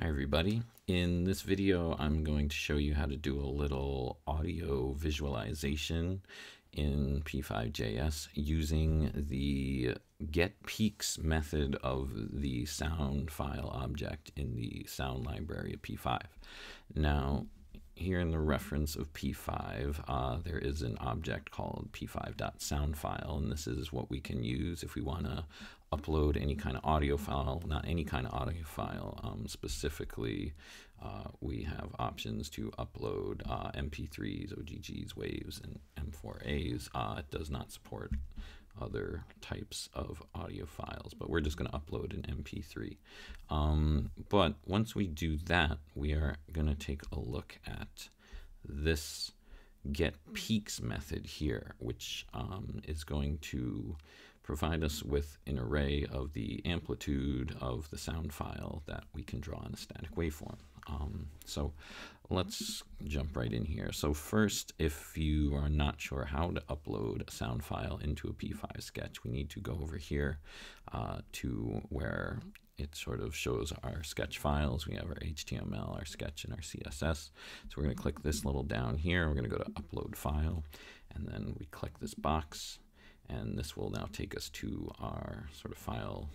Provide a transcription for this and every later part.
Hi everybody. In this video I'm going to show you how to do a little audio visualization in P5JS using the get peaks method of the sound file object in the sound library of P5. Now here in the reference of P5, uh, there is an object called p5.soundfile, and this is what we can use if we want to upload any kind of audio file, not any kind of audio file. Um, specifically, uh, we have options to upload uh, MP3s, OGGs, WAVs, and M4As. Uh, it does not support other types of audio files, but we're just going to upload an MP3. Um, but once we do that, we are going to take a look at this get peaks method here, which um, is going to provide us with an array of the amplitude of the sound file that we can draw in a static waveform. Um, so let's jump right in here. So first, if you are not sure how to upload a sound file into a P5 sketch, we need to go over here uh, to where it sort of shows our sketch files. We have our HTML, our sketch, and our CSS. So we're going to click this little down here. We're going to go to upload file, and then we click this box, and this will now take us to our sort of file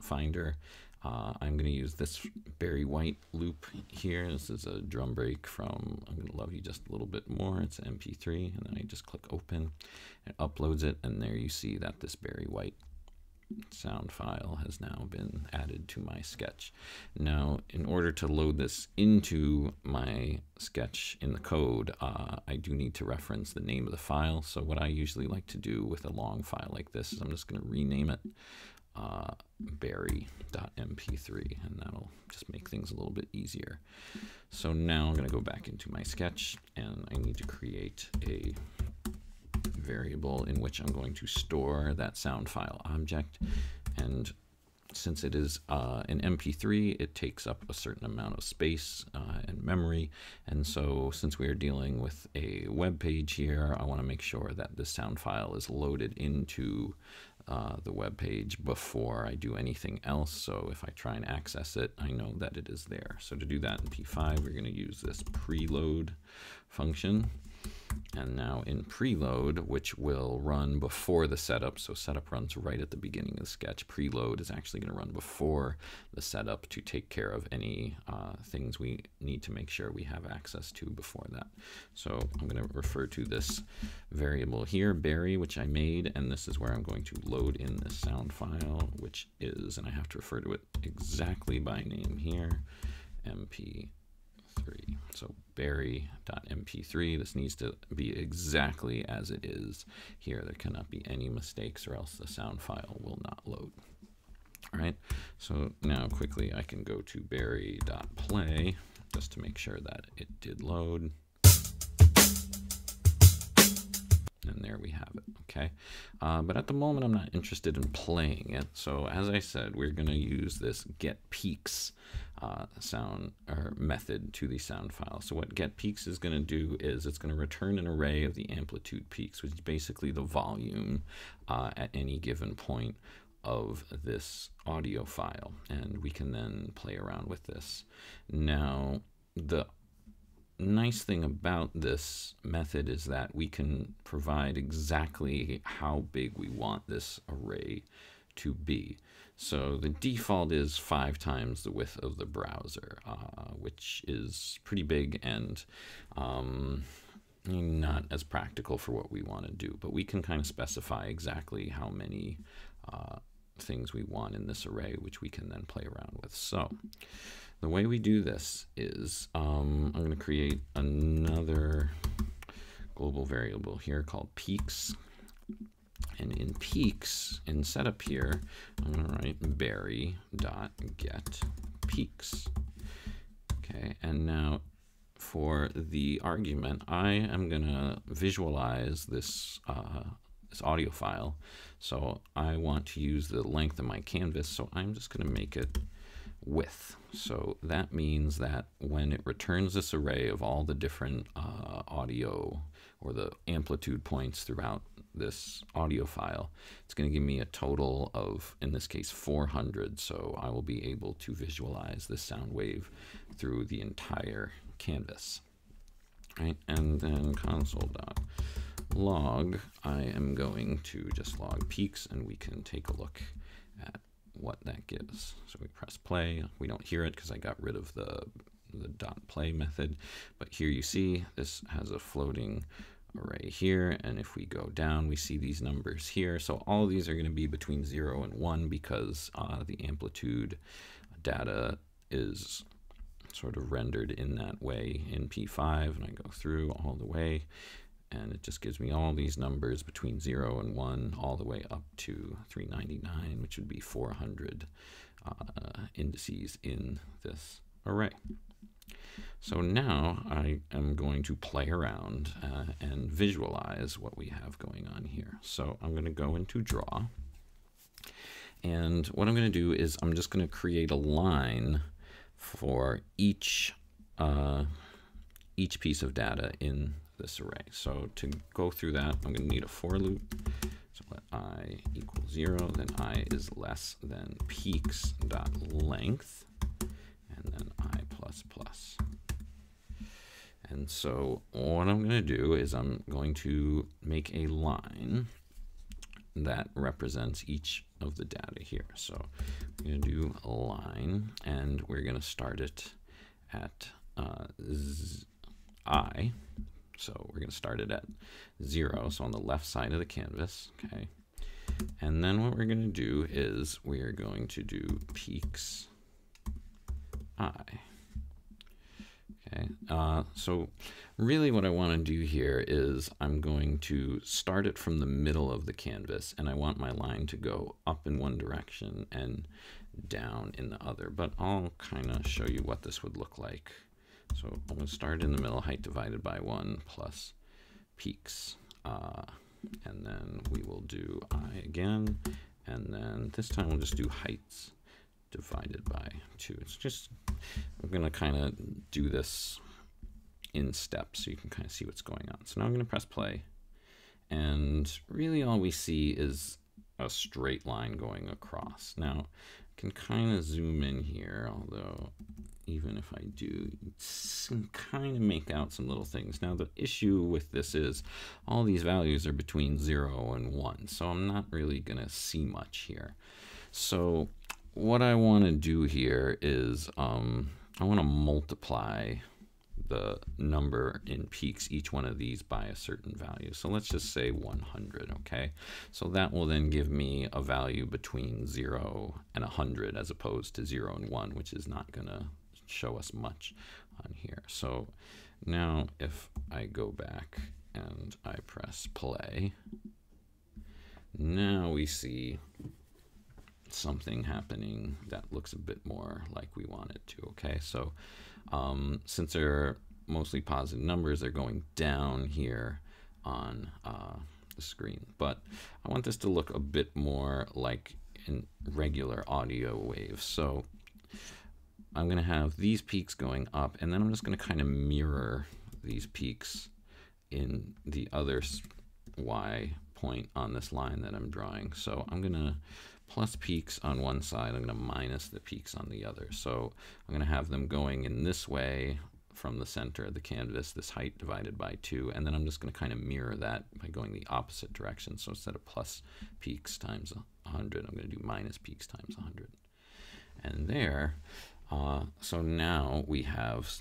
finder. Uh, I'm going to use this Barry White loop here. This is a drum break from I'm going to love you just a little bit more. It's MP3, and then I just click open. It uploads it, and there you see that this Barry White sound file has now been added to my sketch. Now, in order to load this into my sketch in the code, uh, I do need to reference the name of the file. So what I usually like to do with a long file like this is I'm just going to rename it uh, barry.mp3 and that'll just make things a little bit easier. So now I'm going to go back into my sketch and I need to create a variable in which I'm going to store that sound file object. And since it is uh, an MP3, it takes up a certain amount of space uh, and memory. And so since we are dealing with a web page here, I want to make sure that this sound file is loaded into uh, the web page before I do anything else. So if I try and access it, I know that it is there. So to do that in P5, we're going to use this preload function. And now in preload, which will run before the setup, so setup runs right at the beginning of the sketch. Preload is actually going to run before the setup to take care of any uh, things we need to make sure we have access to before that. So I'm going to refer to this variable here, Barry, which I made, and this is where I'm going to load in this sound file, which is, and I have to refer to it exactly by name here, mp 3 So barry.mp3, this needs to be exactly as it is here. There cannot be any mistakes or else the sound file will not load. All right, so now quickly I can go to barry.play just to make sure that it did load. And there we have it, okay? Uh, but at the moment, I'm not interested in playing it. So as I said, we're going to use this get peaks uh, sound or method to the sound file. So what get peaks is going to do is it's going to return an array of the amplitude peaks, which is basically the volume uh, at any given point of this audio file. And we can then play around with this. Now, the nice thing about this method is that we can provide exactly how big we want this array to be. So the default is five times the width of the browser, uh, which is pretty big and um, not as practical for what we want to do. But we can kind of specify exactly how many uh, things we want in this array, which we can then play around with. So the way we do this is um, I'm going to create another global variable here called peaks. And in peaks, in setup here, I'm going to write barry dot get peaks. Okay, and now for the argument, I am going to visualize this uh, this audio file. So I want to use the length of my canvas, so I'm just going to make it width. So that means that when it returns this array of all the different uh, audio or the amplitude points throughout this audio file, it's going to give me a total of, in this case, 400. So I will be able to visualize this sound wave through the entire canvas. Right, and then console.log, I am going to just log peaks and we can take a look at what that gives. So we press play. We don't hear it because I got rid of the the dot play method. But here you see this has a floating array here. And if we go down, we see these numbers here. So all these are going to be between 0 and 1 because uh, the amplitude data is sort of rendered in that way in P5. And I go through all the way. And it just gives me all these numbers between 0 and 1 all the way up to 399, which would be 400 uh, indices in this array. So now I am going to play around uh, and visualize what we have going on here. So I'm going to go into draw. And what I'm going to do is I'm just going to create a line for each uh, each piece of data in this array. So to go through that, I'm going to need a for loop. So let i equal 0, then i is less than peaks dot length, and then i plus plus. And so what I'm going to do is I'm going to make a line that represents each of the data here. So I'm going to do a line, and we're going to start it at uh, i. So we're going to start it at 0, so on the left side of the canvas. Okay. And then what we're going to do is we are going to do peaks i. Okay, uh, so really what I want to do here is I'm going to start it from the middle of the canvas and I want my line to go up in one direction and down in the other, but I'll kind of show you what this would look like. So I'm going to start in the middle, height divided by 1 plus peaks. Uh, and then we will do i again, and then this time we'll just do heights divided by 2. It's just, I'm going to kind of do this in steps so you can kind of see what's going on. So now I'm going to press play. And really all we see is a straight line going across. Now, I can kind of zoom in here, although even if I do, kind of make out some little things. Now, the issue with this is all these values are between 0 and 1, so I'm not really going to see much here. So what I want to do here is um, I want to multiply the number in peaks, each one of these by a certain value. So let's just say 100, okay? So that will then give me a value between 0 and 100 as opposed to 0 and 1, which is not going to show us much on here. So now if I go back and I press play, now we see something happening that looks a bit more like we want it to. Okay, so um, since they're mostly positive numbers, they're going down here on uh, the screen. But I want this to look a bit more like in regular audio waves. So I'm going to have these peaks going up, and then I'm just going to kind of mirror these peaks in the other y point on this line that I'm drawing. So I'm going to plus peaks on one side, I'm going to minus the peaks on the other. So I'm going to have them going in this way from the center of the canvas, this height divided by 2, and then I'm just going to kind of mirror that by going the opposite direction. So instead of plus peaks times 100, I'm going to do minus peaks times 100. And there, uh, so now we have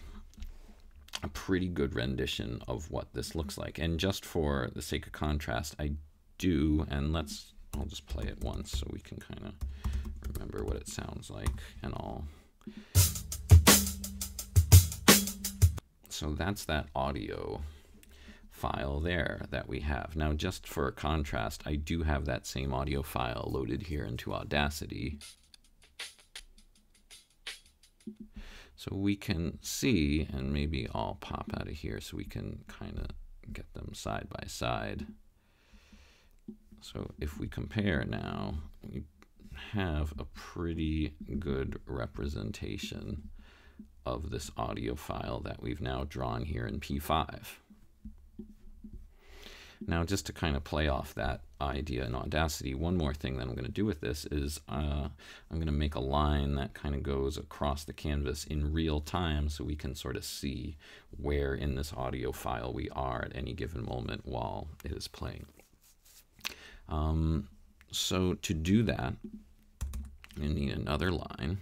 a pretty good rendition of what this looks like. And just for the sake of contrast, I do, and let's I'll just play it once so we can kind of remember what it sounds like and all. So that's that audio file there that we have. Now just for contrast, I do have that same audio file loaded here into Audacity. So we can see, and maybe I'll pop out of here so we can kind of get them side by side. So if we compare now, we have a pretty good representation of this audio file that we've now drawn here in P5. Now, just to kind of play off that idea in Audacity, one more thing that I'm going to do with this is uh, I'm going to make a line that kind of goes across the canvas in real time so we can sort of see where in this audio file we are at any given moment while it is playing. Um, so to do that, you need another line.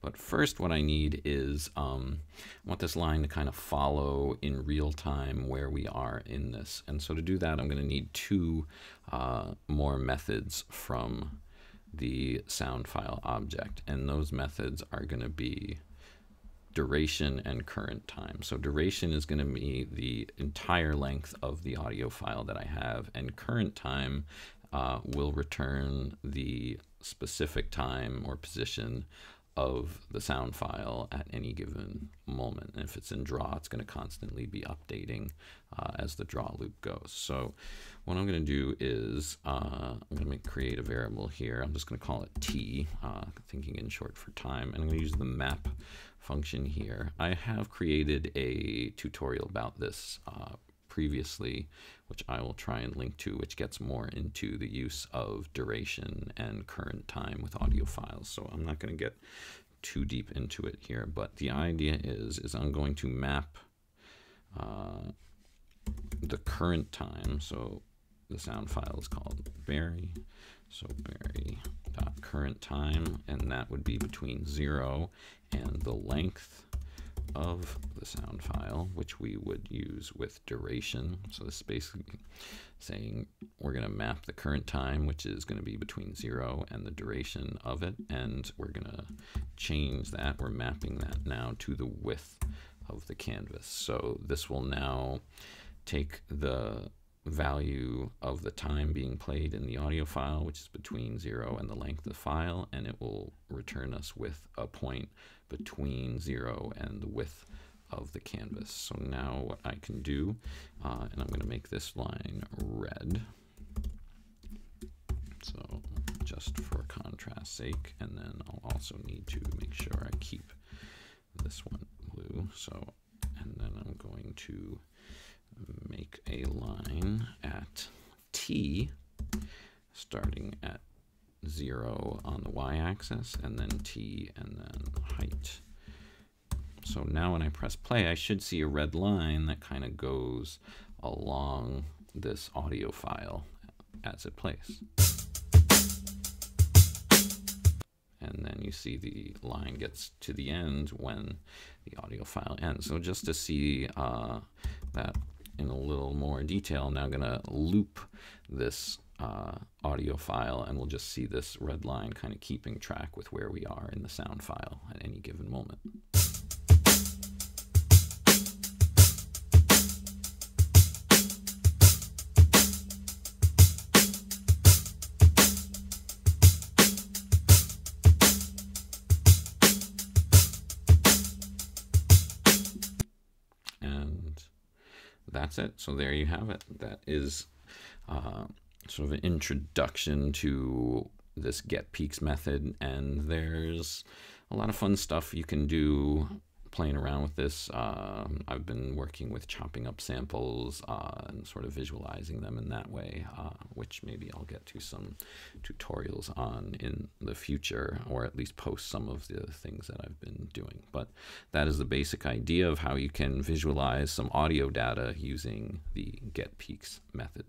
But first what I need is, um, I want this line to kind of follow in real time where we are in this. And so to do that, I'm going to need two uh, more methods from the sound file object. And those methods are going to be duration and current time. So duration is going to be the entire length of the audio file that I have, and current time uh, will return the specific time or position of the sound file at any given moment. And if it's in draw, it's going to constantly be updating uh, as the draw loop goes. So what I'm going to do is uh, I'm going to create a variable here. I'm just going to call it t, uh, thinking in short for time. And I'm going to use the map function here. I have created a tutorial about this uh, previously, which I will try and link to, which gets more into the use of duration and current time with audio files. So I'm not going to get too deep into it here, but the idea is, is I'm going to map uh, the current time. So the sound file is called Barry. So Barry dot current time, and that would be between zero and the length of the sound file, which we would use with duration. So this is basically saying we're going to map the current time, which is going to be between zero and the duration of it, and we're going to change that. We're mapping that now to the width of the canvas. So this will now take the value of the time being played in the audio file, which is between zero and the length of the file, and it will return us with a point between zero and the width of the canvas. So now what I can do, uh, and I'm going to make this line red. So just for contrast sake, and then I'll also need to make sure I keep this one blue. So, and then I'm going to make a line at t starting at 0 on the y-axis and then t and then height. So now when I press play, I should see a red line that kind of goes along this audio file as it plays. And then you see the line gets to the end when the audio file ends. So just to see uh, that in a little more detail, I'm now going to loop this uh, audio file and we'll just see this red line kind of keeping track with where we are in the sound file at any given moment. And that's it. So there you have it. That is uh, sort of an introduction to this get peaks method and there's a lot of fun stuff you can do playing around with this. Uh, I've been working with chopping up samples uh, and sort of visualizing them in that way uh, which maybe I'll get to some tutorials on in the future or at least post some of the things that I've been doing. But that is the basic idea of how you can visualize some audio data using the get peaks method